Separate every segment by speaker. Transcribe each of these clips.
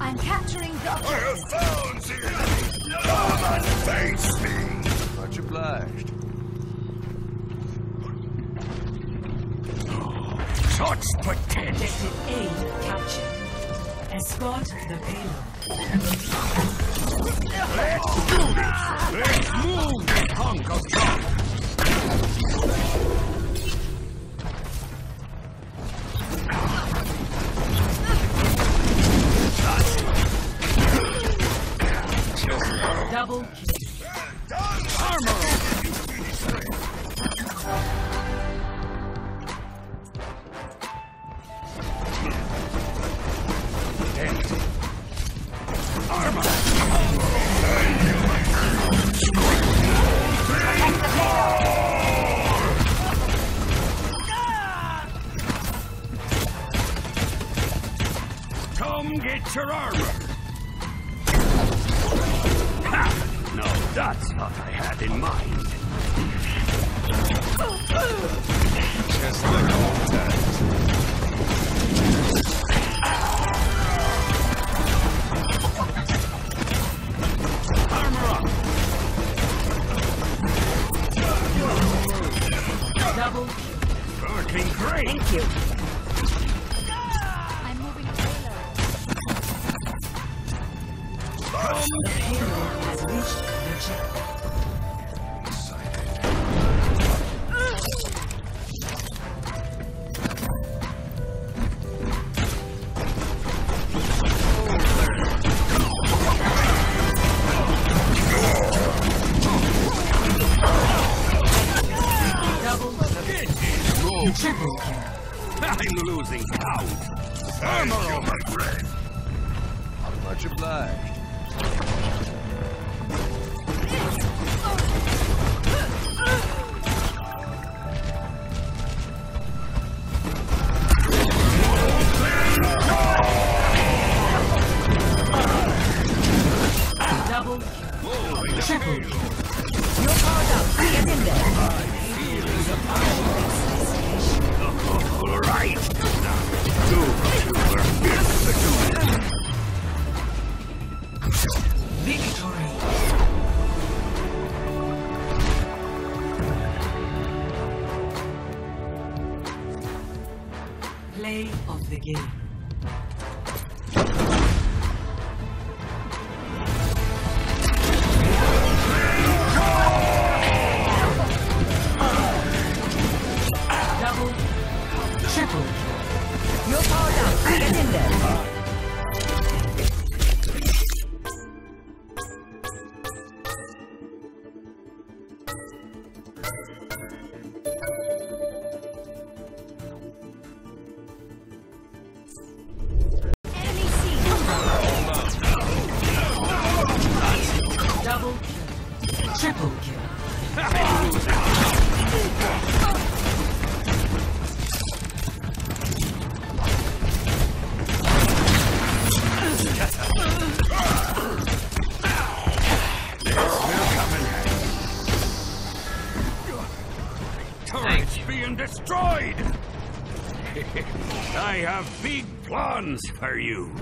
Speaker 1: I'm capturing the
Speaker 2: I have found the enemy! Come and face me!
Speaker 3: Much obliged.
Speaker 2: Such pretend!
Speaker 4: Objective A captured. Escort the payload.
Speaker 2: Let's do this! Let's move this hunk of junk!
Speaker 4: Double kill.
Speaker 2: Armor! Get your
Speaker 4: arms! Triple kill. this will come in handy.
Speaker 2: Turrets being destroyed! I have big plans for you.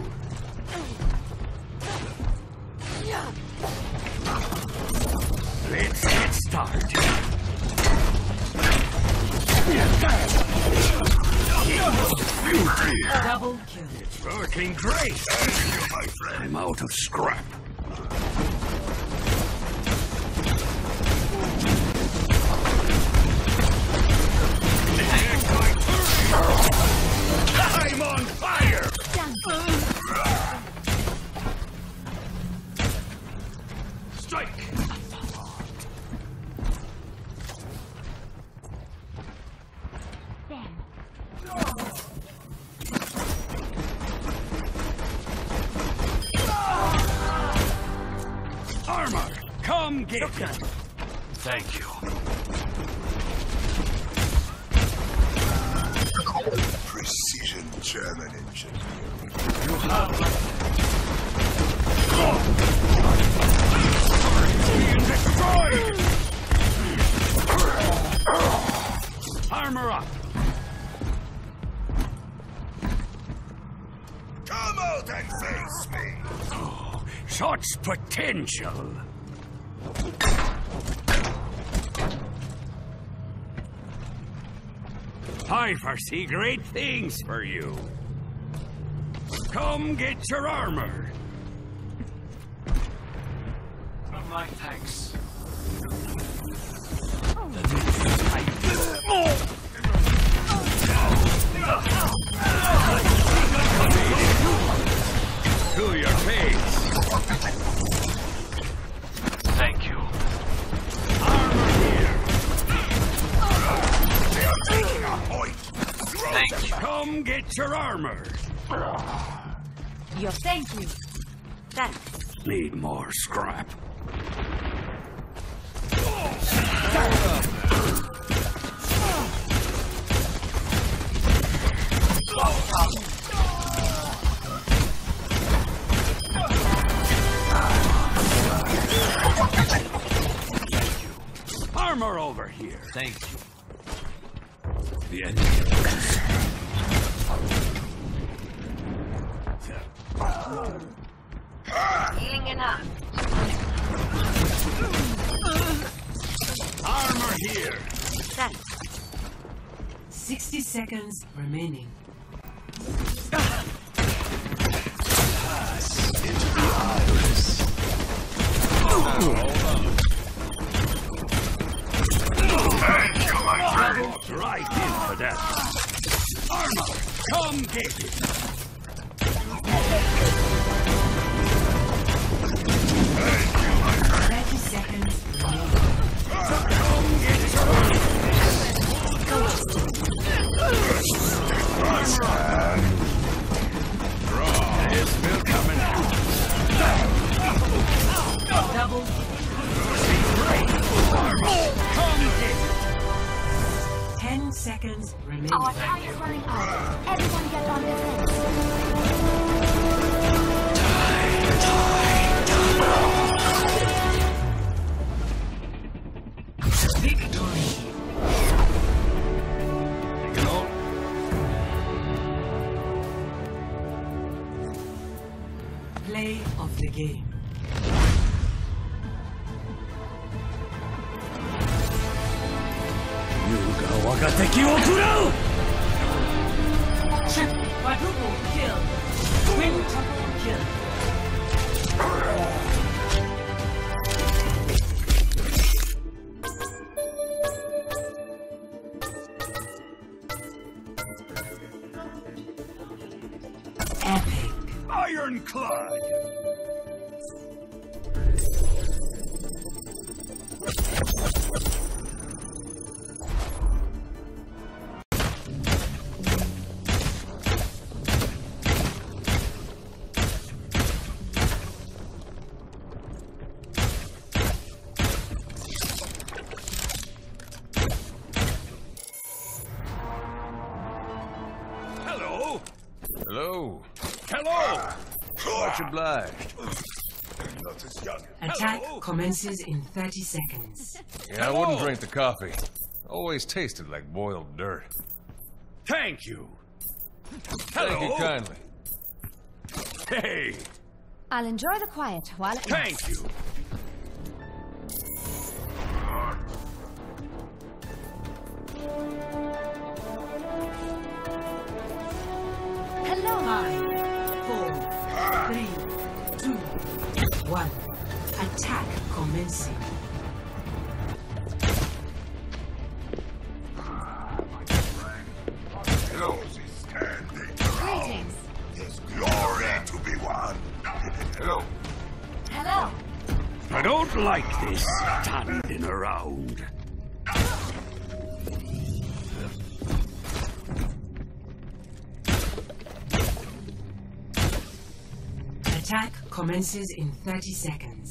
Speaker 2: Armor up!
Speaker 5: Come out and face me!
Speaker 2: Oh, such potential! I foresee great things for you. Come get your armor.
Speaker 3: My thanks.
Speaker 2: Oh. Your.
Speaker 3: Thank you.
Speaker 2: Armor here.
Speaker 5: Taking a point!
Speaker 3: Thank you.
Speaker 2: Come get your armor.
Speaker 1: Your thank you. Thanks.
Speaker 2: Need more scrap. Armor over here.
Speaker 3: Thank you.
Speaker 2: The enemy.
Speaker 1: Healing enough.
Speaker 2: Armor here.
Speaker 1: Thanks.
Speaker 4: 60 seconds remaining.
Speaker 2: Walked come get it.
Speaker 4: Of the game. Triple, quadruple kill. Quintuple kill. Commences in 30 seconds.
Speaker 3: Yeah, I wouldn't drink the coffee. Always tasted like boiled dirt.
Speaker 2: Thank you.
Speaker 3: Thank you kindly.
Speaker 2: Hey,
Speaker 1: I'll enjoy the quiet while it
Speaker 2: thank
Speaker 1: lasts.
Speaker 2: you.
Speaker 1: Hello.
Speaker 4: Five, four, three, two, one. Attack commencing.
Speaker 5: Those
Speaker 1: Greetings.
Speaker 5: There's glory to be won. Hello.
Speaker 1: Hello.
Speaker 2: I don't like this standing around.
Speaker 4: Attack commences in 30 seconds.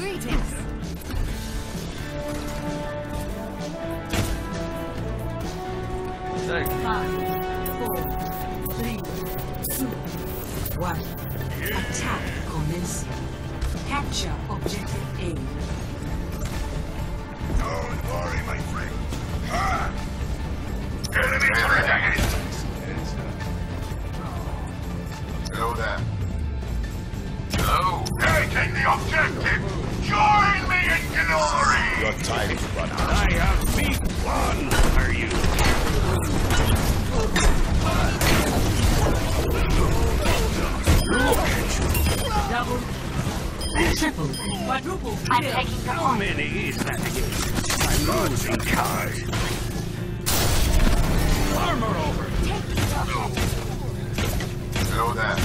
Speaker 1: Greetings.
Speaker 3: Thank you.
Speaker 4: Five, four, three, two, one. Attack commencing. Capture objective A.
Speaker 5: Don't worry, my friend. Ah! Enemy
Speaker 4: Quadruple.
Speaker 1: I'm
Speaker 4: kill.
Speaker 1: taking the
Speaker 2: How many is that again? I'm losing count. Armor over.
Speaker 5: Hello there.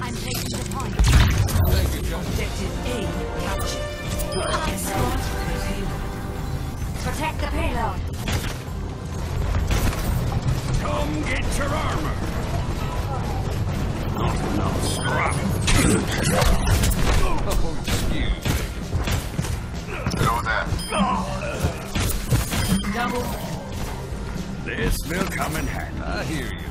Speaker 1: I'm taking the point.
Speaker 4: Objective A captured. Escort.
Speaker 1: Protect the payload.
Speaker 2: Come get your armor. Not enough scrap. This will come in handy.
Speaker 3: I hear you,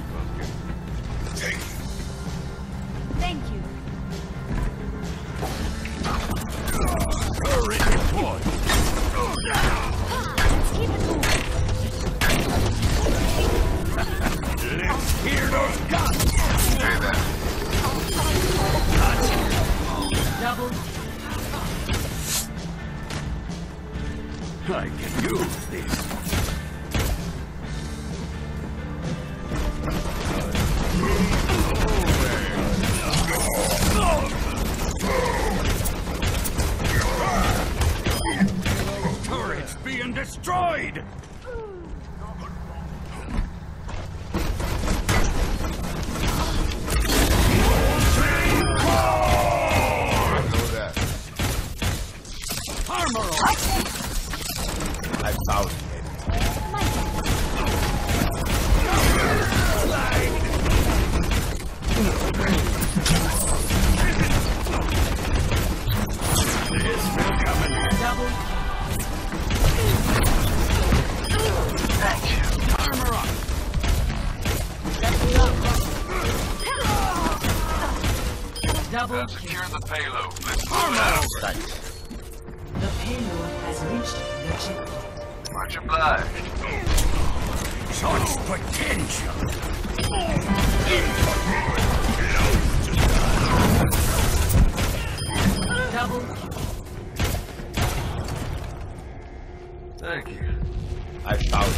Speaker 4: Double.
Speaker 2: Armor up!
Speaker 4: Double.
Speaker 5: Secure the payload. Let's
Speaker 2: Armor over!
Speaker 4: The payload has reached the checkpoint.
Speaker 5: Much obliged.
Speaker 2: Such potential!
Speaker 4: Double.
Speaker 3: Thank you.
Speaker 5: I found it.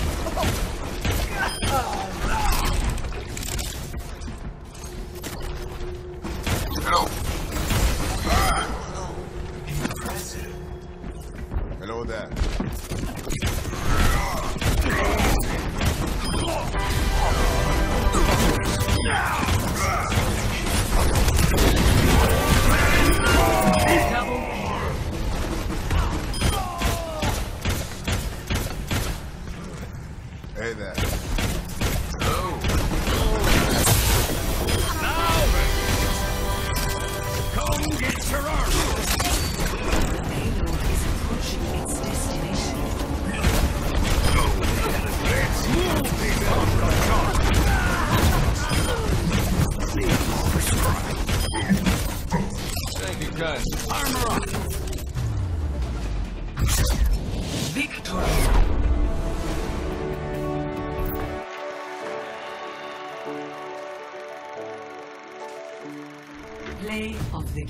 Speaker 5: Hello. Hello there.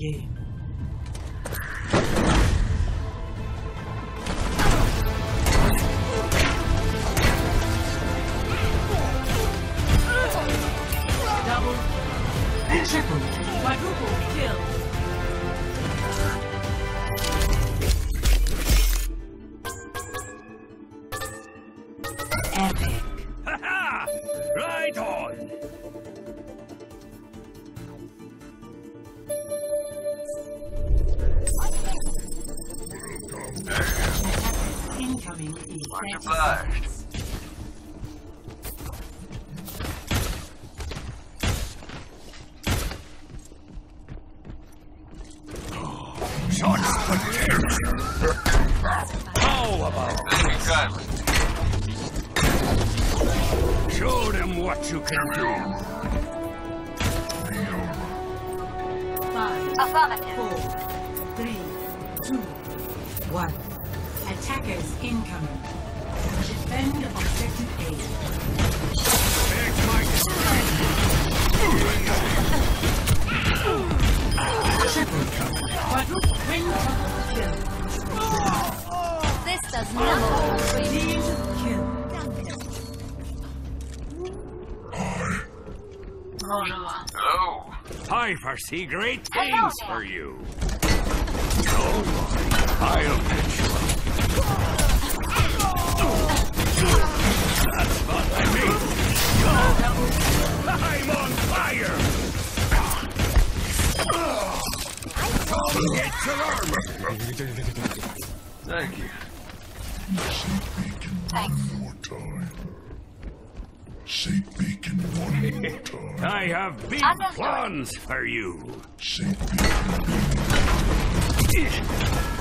Speaker 4: Of
Speaker 2: Show them what you can do.
Speaker 1: Affirmative.
Speaker 4: four, three, two, one. Attackers incoming. Defend objective A.
Speaker 2: Take my
Speaker 4: turn! Quadruple, kill.
Speaker 1: This does nothing for you.
Speaker 4: Team oh. kill.
Speaker 5: Hello.
Speaker 2: I foresee great things for you. Oh, Don't worry, I'll fetch you That's what I mean. I'm on fire! Come get your armor!
Speaker 3: Thank you.
Speaker 1: Thanks.
Speaker 6: more time. Beacon one more time.
Speaker 2: I have big plans for you.
Speaker 6: Beacon.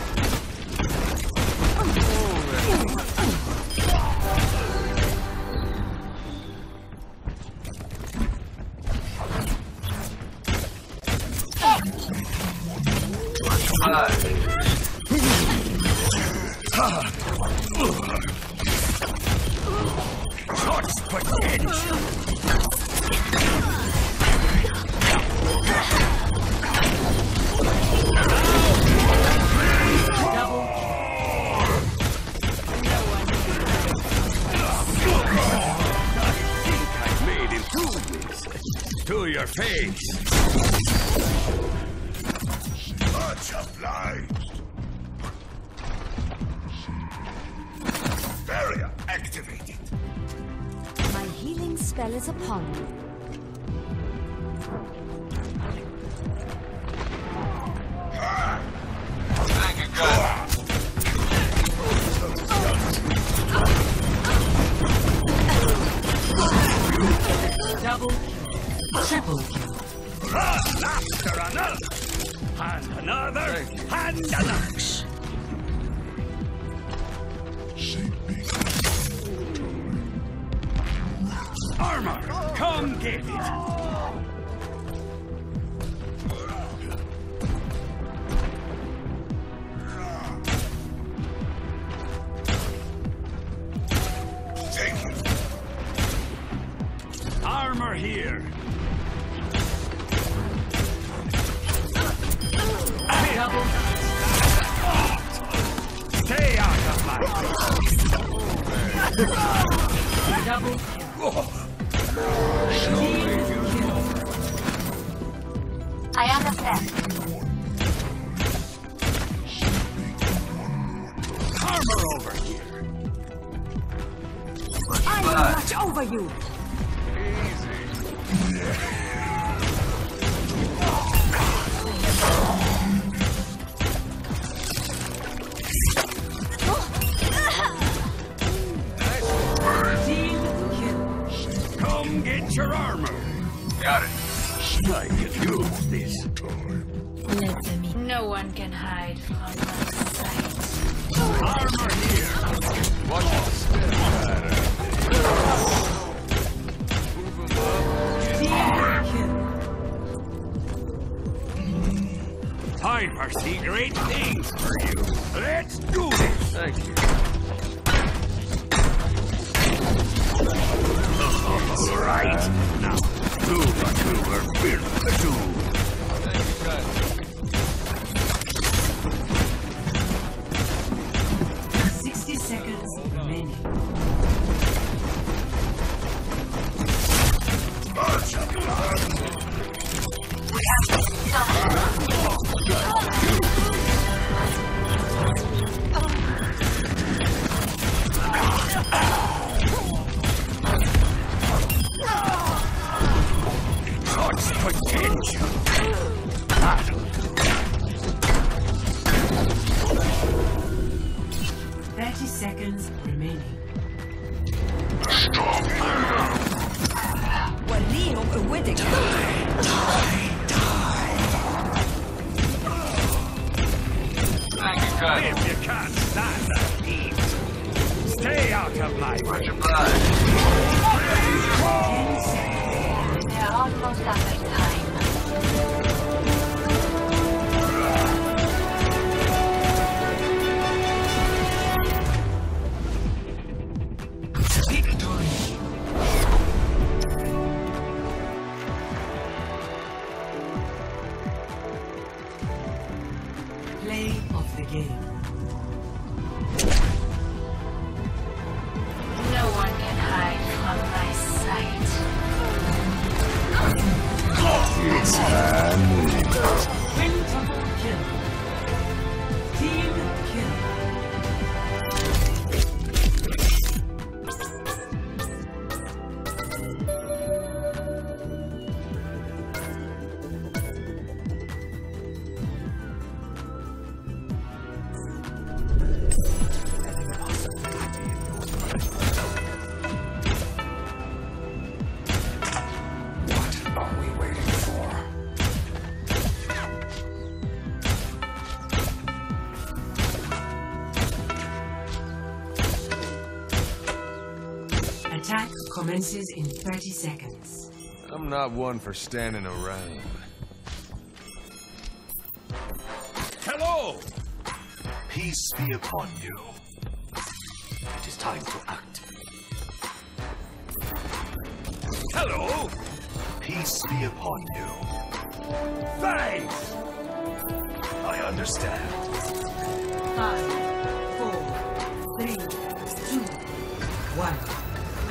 Speaker 2: your face.
Speaker 6: Much obliged. Barrier activated.
Speaker 1: My healing spell is upon you.
Speaker 5: Thank you, gun.
Speaker 4: Double kill. Triple kill.
Speaker 2: One after another, and another, and another. Come get it.
Speaker 1: I
Speaker 4: kill.
Speaker 2: I foresee great things for you. Let's do this.
Speaker 3: Thank you.
Speaker 2: All right. Now, do what you were built to do.
Speaker 3: Thank you, kindly.
Speaker 2: Potential. That'll do.
Speaker 4: Thirty seconds remaining.
Speaker 5: Thank you, gun.
Speaker 2: If you can't stand the heat, stay out of my way.
Speaker 5: Much obliged.
Speaker 4: Ten seconds.
Speaker 1: They're almost out of time.
Speaker 4: Seconds.
Speaker 3: I'm not one for standing around.
Speaker 2: Hello! Peace be upon you. It is time to act. Hello! Peace be upon you. Thanks! I understand.
Speaker 4: Five, four, three, two, one.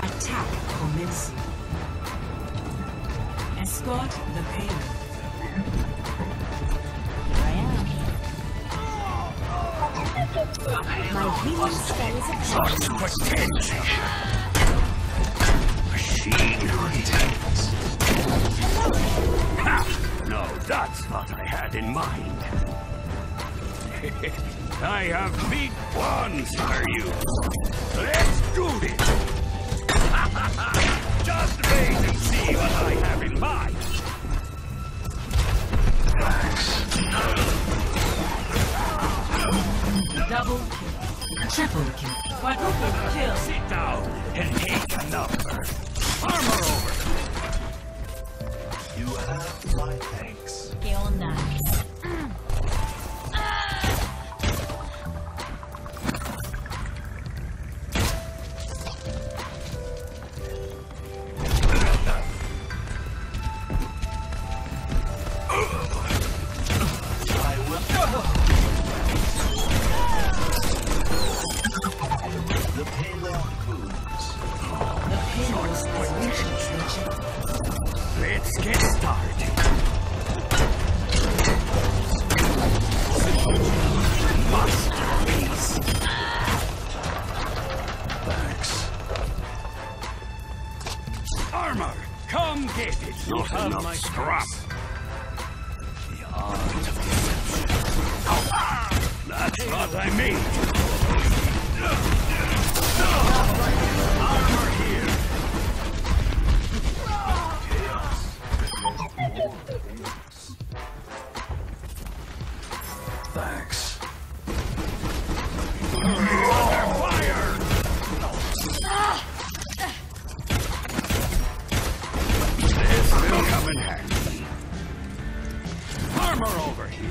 Speaker 4: Attack commencing. Escort the payload.
Speaker 1: My healing spell is a
Speaker 2: Such potential! Machine hunters. Ha! No, that's what I had in mind. I have big ones for you. Let's do this! Just wait and see what I have in mind. Thanks.
Speaker 4: Double kill. Triple kill. Quadruple kill.
Speaker 2: Sit down and take a number. Armor over. You have my thanks.
Speaker 7: Skill
Speaker 4: 9.
Speaker 2: Let's get started. Masterpiece. Thanks. Armor, come get it. You have my scrap. This come in handy. Armor over here.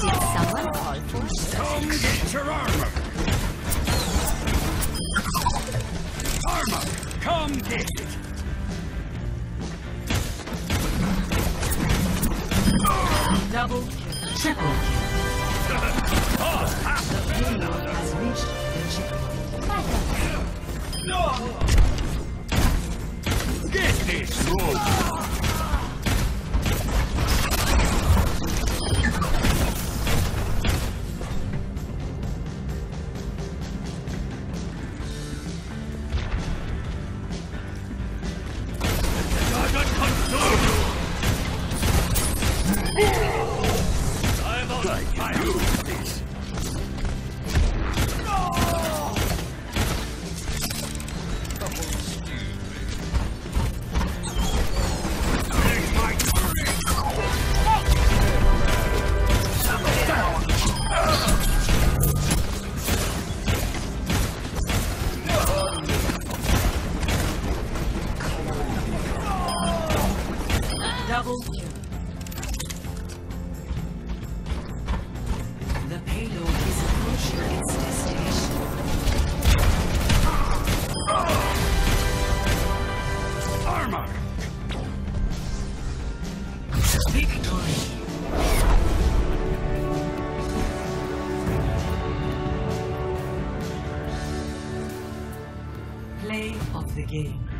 Speaker 1: Did someone call for
Speaker 2: Come get your armor. Armor, come get it.
Speaker 4: Double kill. Triple kill. Oh, the payload has reached the checkpoint. The game.